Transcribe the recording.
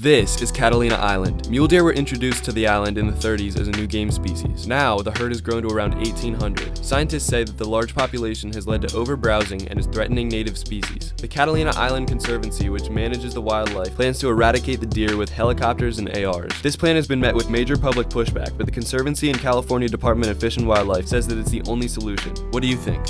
This is Catalina Island. Mule deer were introduced to the island in the 30s as a new game species. Now, the herd has grown to around 1,800. Scientists say that the large population has led to overbrowsing and is threatening native species. The Catalina Island Conservancy, which manages the wildlife, plans to eradicate the deer with helicopters and ARs. This plan has been met with major public pushback, but the Conservancy and California Department of Fish and Wildlife says that it's the only solution. What do you think?